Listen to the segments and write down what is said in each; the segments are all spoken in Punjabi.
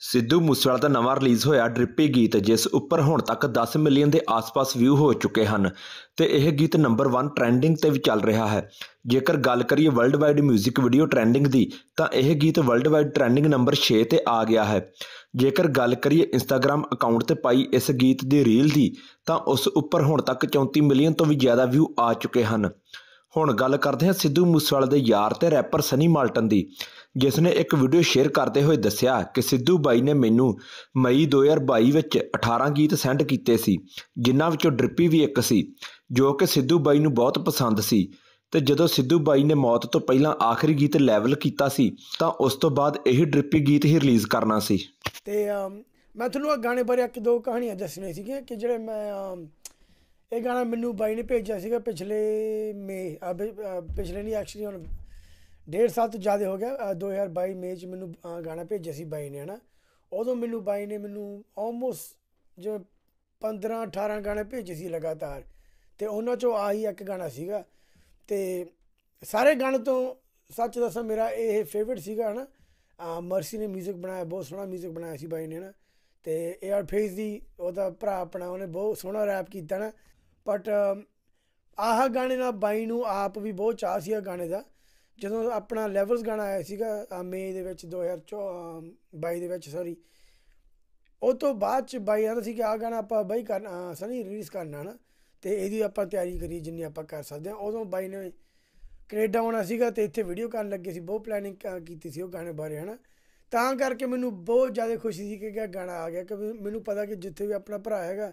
ਸਿੱਧੂ ਮੂਸੇਵਾਲਾ ਦਾ ਨਵਾਂ ਰਿਲੀਜ਼ ਹੋਇਆ ਡ੍ਰਿਪੀ ਗੀਤ, ਜਿਸ ਉੱਪਰ ਹੁਣ ਤੱਕ 10 ਮਿਲੀਅਨ ਦੇ ਆਸ-ਪਾਸ ਵਿਊ ਹੋ ਚੁੱਕੇ ਹਨ ਤੇ ਇਹ ਗੀਤ ਨੰਬਰ 1 ਟ੍ਰੈਂਡਿੰਗ ਤੇ ਵੀ ਚੱਲ ਰਿਹਾ ਹੈ। ਜੇਕਰ ਗੱਲ ਕਰੀਏ ਵਰਲਡ ਵਾਈਡ 뮤직 ਵੀਡੀਓ ਟ੍ਰੈਂਡਿੰਗ ਦੀ, ਤਾਂ ਇਹ ਗੀਤ ਵਰਲਡ ਵਾਈਡ ਟ੍ਰੈਂਡਿੰਗ ਨੰਬਰ 6 ਤੇ ਆ ਗਿਆ ਹੈ। ਜੇਕਰ ਗੱਲ ਕਰੀਏ ਇੰਸਟਾਗ੍ਰam ਅਕਾਊਂਟ ਤੇ ਪਾਈ ਇਸ ਗੀਤ ਦੀ ਰੀਲ ਦੀ, ਤਾਂ ਉਸ ਉੱਪਰ ਹੁਣ ਤੱਕ 34 ਮਿਲੀਅਨ ਤੋਂ ਵੀ ਜ਼ਿਆਦਾ ਵਿਊ ਆ ਚੁੱਕੇ ਹਨ। ਹੁਣ ਗੱਲ ਕਰਦੇ ਹਾਂ ਸਿੱਧੂ ਮੂਸੇਵਾਲੇ ਦੇ ਯਾਰ ਤੇ ਰੈਪਰ ਸਨੀ ਮਾਲਟਨ ਦੀ, ਜਿਸ ਨੇ ਇੱਕ ਵੀਡੀਓ ਸ਼ੇਅਰ ਕਰਦੇ ਹੋਏ ਦੱਸਿਆ ਕਿ ਸਿੱਧੂ ਬਾਈ ਨੇ ਮੈਨੂੰ ਮਈ 2022 ਵਿੱਚ 18 ਗੀਤ ਸੈਂਡ ਕੀਤੇ ਸੀ, ਜਿਨ੍ਹਾਂ ਵਿੱਚੋਂ ਡ੍ਰਿਪੀ ਵੀ ਇੱਕ ਸੀ, ਜੋ ਕਿ ਸਿੱਧੂ ਬਾਈ ਨੂੰ ਬਹੁਤ ਪਸੰਦ ਸੀ। ਤੇ ਜਦੋਂ ਸਿੱਧੂ ਬਾਈ ਨੇ ਮੌਤ ਤੋਂ ਪਹਿਲਾਂ ਆਖਰੀ ਗੀਤ ਲੈਵਲ ਕੀਤਾ ਸੀ, ਤਾਂ ਉਸ ਤੋਂ ਬਾਅਦ ਇਹ ਡ੍ਰਿਪੀ ਗੀਤ ਹੀ ਰਿਲੀਜ਼ ਕਰਨਾ ਸੀ। ਤੇ ਮੈਂ ਤੁਹਾਨੂੰ ਇਹ ਗਾਣੇ ਬਾਰੇ ਇੱਕ ਦੋ ਕਹਾਣੀਆਂ ਦੱਸਣੀਆਂ ਸੀਗੀਆਂ ਕਿ ਜਿਹੜੇ ਮੈਂ ਇਹ ਗਾਣਾ ਮੈਨੂੰ ਬਾਈ ਨੇ ਭੇਜਿਆ ਸੀਗਾ ਪਿਛਲੇ ਮੇ ਅ, ਬ- ਅ, ਪਿਛਲੇ ਨਹੀਂ ਐਕਚੁਅਲੀ ਹੁਣ ਡੇਢ ਸਾਲ ਤੋਂ ਜ਼ਿਆਦਾ ਹੋ ਗਿਆ ਅ, 2022 ਮਈ ਚ ਮੈਨੂੰ ਅ, ਗਾਣਾ ਭੇਜਿਆ ਸੀ ਬਾਈ ਨੇ ਹਨਾ ਉਦੋਂ ਮੈਨੂੰ ਬਾਈ ਨੇ ਮੈਨੂੰ ਆਲਮੋਸਟ ਜਿਵੇਂ 15 18 ਗਾਣੇ ਭੇਜੇ ਸੀ ਲਗਾਤਾਰ ਤੇ ਉਹਨਾਂ ਚੋਂ ਆਹੀ ਇੱਕ ਗਾਣਾ ਸੀਗਾ ਤੇ ਸਾਰੇ ਗਾਣੇ ਤੋਂ ਸੱਚ ਦੱਸਾਂ ਮੇਰਾ ਇਹ ਫੇਵਰਿਟ ਸੀਗਾ ਹਨਾ ਅ, ਮਰਸੀ ਨੇ 뮤직 ਬਣਾਇਆ ਬਹੁਤ ਸੋਹਣਾ 뮤직 ਬਣਾਇਆ ਸੀ ਬਾਈ ਨੇ ਨਾ ਤੇ ਏਆਰ ਫੇਸ ਦੀ ਉਹਦਾ ਭਰਾ ਆਪਣਾ ਉਹਨੇ ਬਹੁਤ ਸੋਹਣਾ ਰੈਪ ਕੀਤਾ ਨਾ ਬਟ um, ਆਹ ਗਾਣੇ ਨਾਲ ਬਾਈ ਨੂੰ ਆਪ ਵੀ ਬਹੁਤ ਚਾਹ ਸੀ ਆ ਗਾਣੇ ਦਾ। ਜਦੋਂ ਆਪਣਾ ਲੈਵਲਸ ਗਾਣਾ ਆਇਆ ਸੀਗਾ ਅ, ਮਈ ਦੇ ਵਿੱਚ 2022 ਦੇ ਵਿੱਚ ਸੌਰੀ ਉਹ ਤੋਂ ਬਾਅਦ ਚ ਬਾਈ ਆਂਦਾ ਸੀ ਕਿ ਆ ਗਾਣਾ ਆਪਾਂ ਬਾਈ ਕਰਨਾ ਸਨੀ ਰਿਲੀਜ਼ ਕਰਨਾ ਨਾ। ਤੇ ਇਹਦੀ ਆਪਾਂ ਤਿਆਰੀ ਕਰੀ ਜਿੰਨੀ ਆਪਾਂ ਕਰ ਸਕਦੇ ਹਾਂ। ਉਦੋਂ ਬਾਈ ਨੇ ਕੈਨੇਡਾ ਆਉਣਾ ਸੀਗਾ ਤੇ ਇੱਥੇ ਵੀਡੀਓ ਕਰਨ ਲੱਗੇ ਸੀ। ਬਹੁਤ ਪਲੈਨਿੰਗ ਕੀਤੀ ਸੀ ਉਹ ਗਾਣੇ ਬਾਰੇ ਹਨਾ। ਤਾਂ ਕਰਕੇ ਮੈਨੂੰ ਬਹੁਤ ਜ਼ਿਆਦਾ ਖੁਸ਼ੀ ਸੀ ਕਿ ਇਹ ਗਾਣਾ ਆ ਗਿਆ। ਕਿ ਮੈਨੂੰ ਪਤਾ ਕਿ ਜਿੱਥੇ ਵੀ ਆਪਣਾ ਭਰਾ ਹੈਗਾ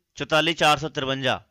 44453